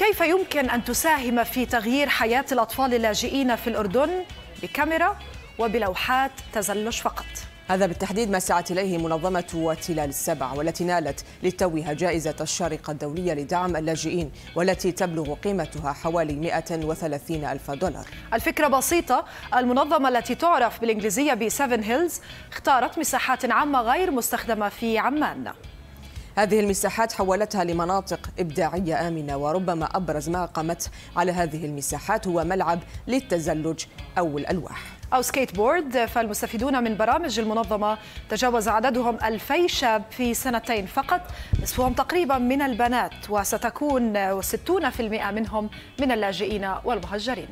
كيف يمكن أن تساهم في تغيير حياة الأطفال اللاجئين في الأردن؟ بكاميرا وبلوحات تزلج فقط. هذا بالتحديد ما سعت إليه منظمة تلال السبع والتي نالت للتوها جائزة الشارقة الدولية لدعم اللاجئين والتي تبلغ قيمتها حوالي 130 ألف دولار. الفكرة بسيطة المنظمة التي تعرف بالإنجليزية ب 7 هيلز اختارت مساحات عامة غير مستخدمة في عمان. هذه المساحات حولتها لمناطق إبداعية آمنة وربما أبرز ما قامت على هذه المساحات هو ملعب للتزلج أو الألواح. أو سكيت بورد فالمستفيدون من برامج المنظمة تجاوز عددهم ألفي شاب في سنتين فقط نصفهم تقريبا من البنات وستكون 60% منهم من اللاجئين والمهجرين.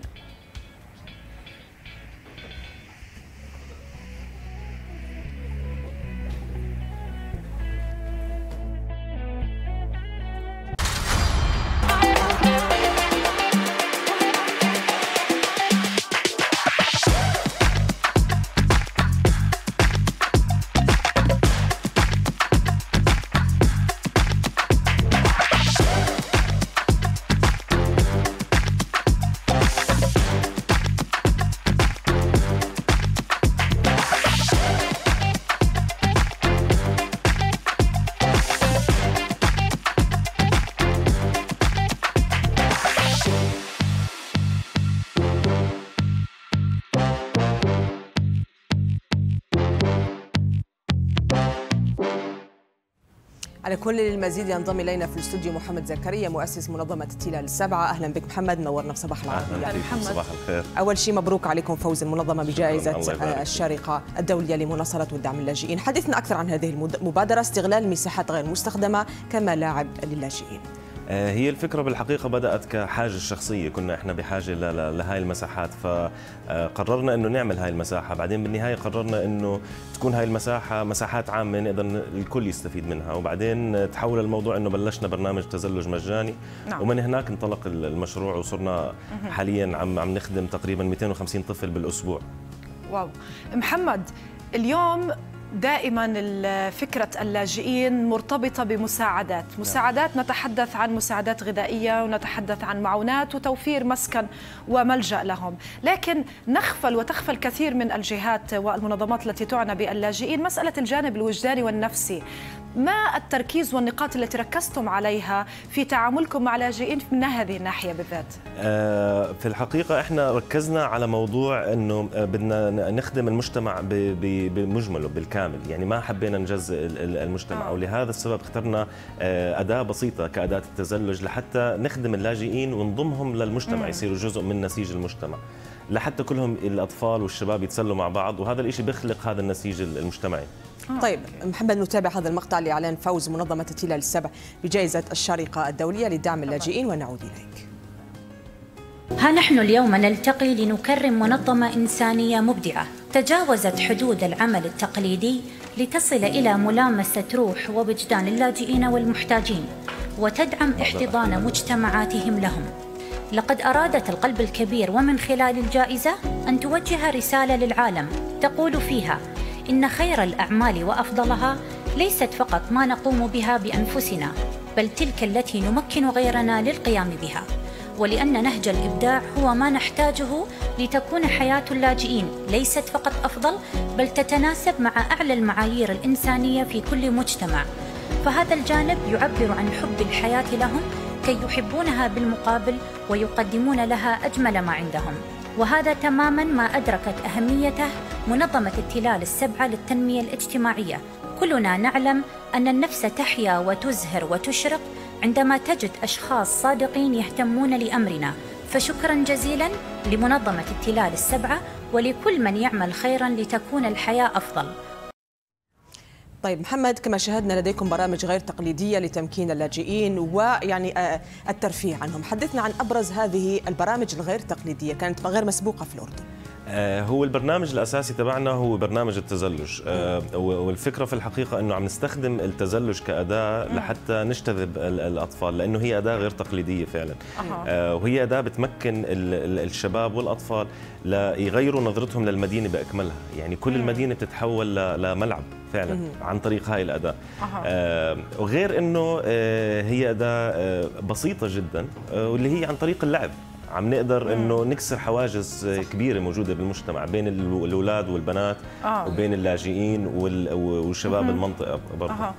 على كل المزيد ينضم إلينا في الاستوديو محمد زكريا مؤسس منظمة التلال السبعة. أهلا بك محمد منورنا في صباح العربيه أهلا محمد صباح الخير. أول شيء مبروك عليكم فوز المنظمة بجائزة الشارقه الدولية لمناصرة والدعم للاجئين حدثنا أكثر عن هذه المبادره استغلال المساحات غير مستخدمة كملاعب للاجئين. هي الفكرة بالحقيقة بدأت كحاجة شخصية. كنا إحنا بحاجة لهاي المساحات فقررنا إنه نعمل هاي المساحة. بعدين بالنهاية قررنا إنه تكون هاي المساحة مساحات عامة نقدر الكل يستفيد منها. وبعدين تحول الموضوع إنه بلشنا برنامج تزلج مجاني. نعم. ومن هناك انطلق المشروع وصرنا حاليا عم عم نخدم تقريبا 250 طفل بالأسبوع. واو. محمد اليوم دائما فكرة اللاجئين مرتبطة بمساعدات. مساعدات نتحدث عن مساعدات غذائية ونتحدث عن معونات وتوفير مسكن وملجأ لهم. لكن نغفل وتغفل كثير من الجهات والمنظمات التي تعنى باللاجئين مسألة الجانب الوجداني والنفسي. ما التركيز والنقاط التي ركزتم عليها في تعاملكم مع لاجئين من هذه الناحية بالذات؟ آه في الحقيقة إحنا ركزنا على موضوع إنه بدنا نخدم المجتمع بمجمله بالكامل، يعني ما حبينا نجزء المجتمع آه. ولهذا السبب اخترنا آه أداة بسيطة كأداة التزلج لحتى نخدم اللاجئين ونضمهم للمجتمع مم. يصيروا جزء من نسيج المجتمع. لحتى كلهم الأطفال والشباب يتسلوا مع بعض وهذا الشيء بيخلق هذا النسيج المجتمعي. طيب محمد نتابع هذا المقطع لاعلان فوز منظمة التلال السبع بجائزة الشارقة الدولية لدعم اللاجئين ونعود إليك. ها نحن اليوم نلتقي لنكرم منظمة إنسانية مبدعة تجاوزت حدود العمل التقليدي لتصل إلى ملامسة روح ووجدان اللاجئين والمحتاجين وتدعم احتضان مجتمعاتهم لهم. لقد أرادت القلب الكبير ومن خلال الجائزة أن توجه رسالة للعالم تقول فيها إن خير الأعمال وأفضلها ليست فقط ما نقوم بها بأنفسنا بل تلك التي نمكن غيرنا للقيام بها. ولأن نهج الإبداع هو ما نحتاجه لتكون حياة اللاجئين ليست فقط أفضل بل تتناسب مع أعلى المعايير الإنسانية في كل مجتمع. فهذا الجانب يعبر عن حب الحياة لهم كي يحبونها بالمقابل ويقدمون لها أجمل ما عندهم. وهذا تماما ما أدركت أهميته منظمة التلال السبعة للتنمية الاجتماعية. كلنا نعلم أن النفس تحيا وتزهر وتشرق عندما تجد أشخاص صادقين يهتمون لأمرنا. فشكرا جزيلا لمنظمة التلال السبعة ولكل من يعمل خيرا لتكون الحياة أفضل. طيب محمد كما شاهدنا لديكم برامج غير تقليدية لتمكين اللاجئين ويعني الترفيه عنهم. حدثنا عن أبرز هذه البرامج الغير تقليدية كانت غير مسبوقة في الأردن. هو البرنامج الأساسي تبعنا هو برنامج التزلج. والفكرة في الحقيقة إنه عم نستخدم التزلج كأداة لحتى نجتذب الأطفال لأنه هي أداة غير تقليدية فعلا. وهي أداة بتمكن الشباب والأطفال ليغيروا نظرتهم للمدينة بأكملها. يعني كل المدينة بتتحول لملعب. فعلا عن طريق هاي الأداة. آه وغير إنه آه هي أداة آه بسيطة جدا آه واللي هي عن طريق اللعب. عم نقدر إنه نكسر حواجز آه، كبيرة موجودة بالمجتمع بين ال- الأولاد والبنات آه. وبين اللاجئين وال- والشباب المنطقة برضه أها.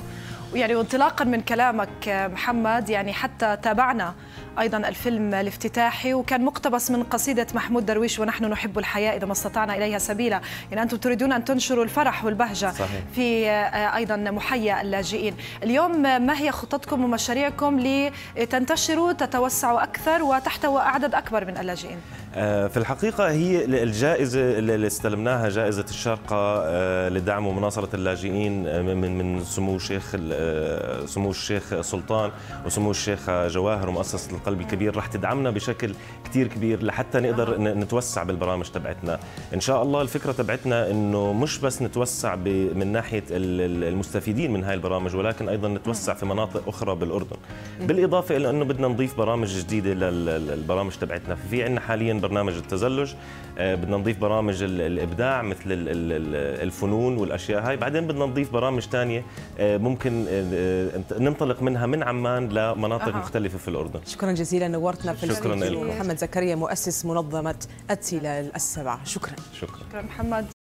يعني وانطلاقا من كلامك آه، محمد يعني حتى تابعنا أيضا الفيلم الافتتاحي وكان مقتبس من قصيدة محمود درويش ونحن نحب الحياة إذا ما استطعنا إليها سبيلا. يعني أنتم تريدون أن تنشروا الفرح والبهجة صحيح. في آه، أيضا محيا اللاجئين. اليوم آه، ما هي خططكم ومشاريعكم لتنتشروا تتوسعوا أكثر وتحتوى أعداد أكبر من اللاجئين؟ في الحقيقة هي الجائزة اللي استلمناها جائزة الشارقة آه، لدعم ومناصرة اللاجئين آه، من من سمو الشيخ آه، سمو الشيخ سلطان وسمو الشيخ جواهر ومؤسسة القلب الكبير. رح تدعمنا بشكل كتير كبير لحتى نقدر نتوسع بالبرامج تبعتنا. إن شاء الله الفكرة تبعتنا إنه مش بس نتوسع من ناحية ال- ال- المستفيدين من هاي البرامج ولكن أيضا نتوسع في مناطق أخرى بالأردن. بالإضافة إلى أنه بدنا نضيف برامج جديدة للبرامج تبعتنا. في عندنا حاليا برنامج التزلج. آه، بدنا نضيف برامج ال- الإبداع مثل ال- ال- ال- الفنون والأشياء هاي. بعدين بدنا نضيف برامج تانية آه، ممكن آه، ننطلق منها من عمان لمناطق أها. مختلفة في الأردن. شكرا جزيلا نورتنا في شكراً. لكم. محمد زكريا مؤسس منظمة التلال السبعة. شكرا. شكرا محمد.